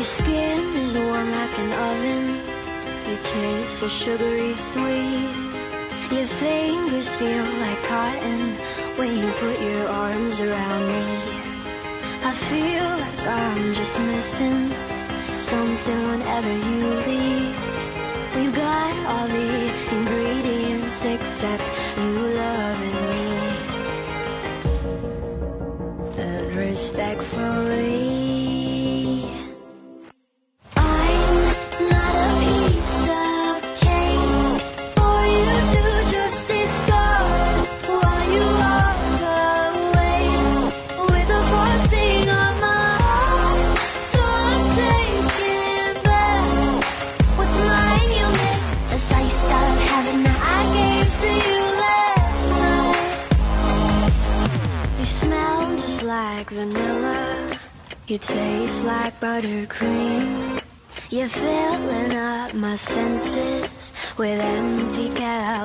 Your skin is warm like an oven. Your kiss is sugary sweet. Your fingers feel like cotton When you put your arms around me. I feel like I'm just missing Something whenever you leave. We've got all the ingredients except like vanilla. You taste like buttercream. You're filling up my senses with empty calories.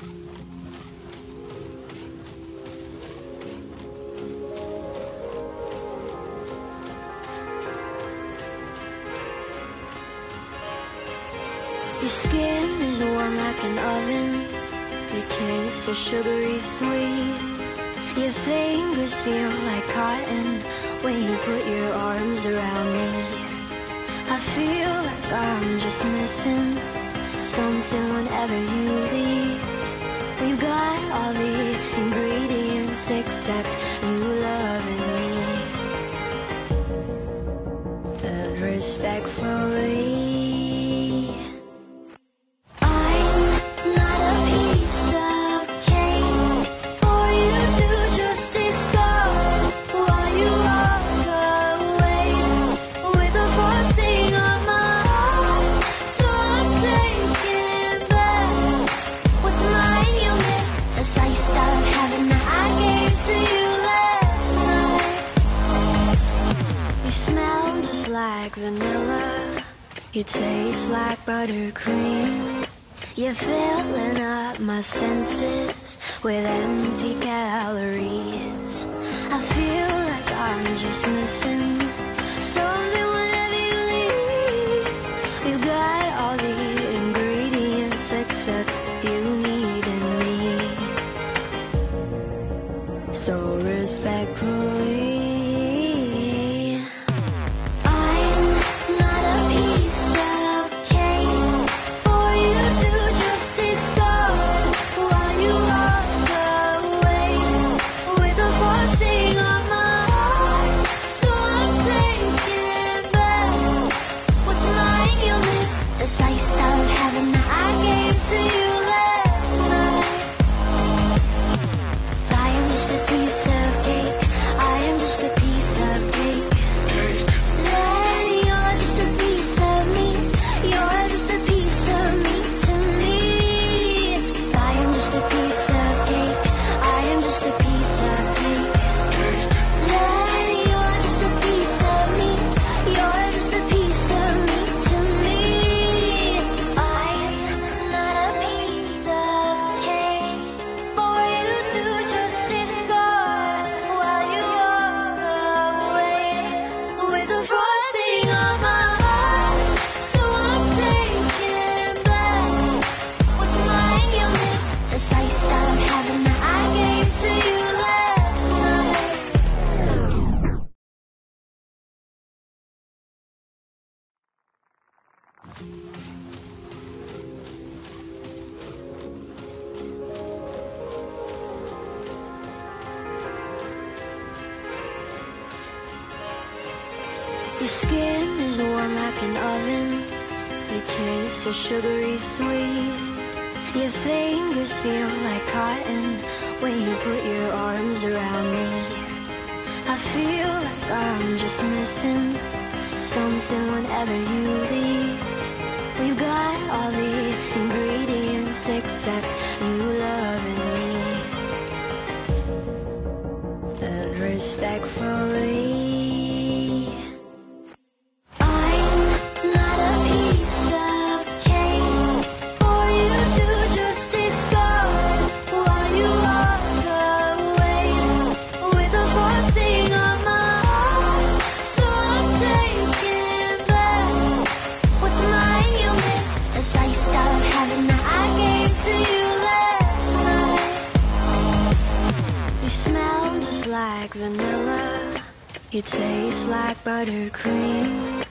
Your skin is warm like an oven. Your kiss is sugary sweet. Your fingers feel like cotton When you put your arms around me. I feel like I'm just missing Something whenever you leave. We've got all the ingredients. You taste like buttercream. You're filling up my senses with empty calories. I feel like I'm just missing. Skin is warm like an oven. Your kiss is sugary sweet. Your fingers feel like cotton when you put your arms around me. I feel like I'm just missing something whenever you leave. You got all the ingredients except like vanilla, you taste like buttercream.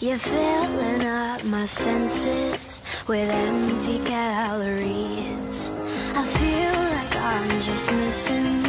You're filling up my senses with empty calories. I feel like I'm just missing.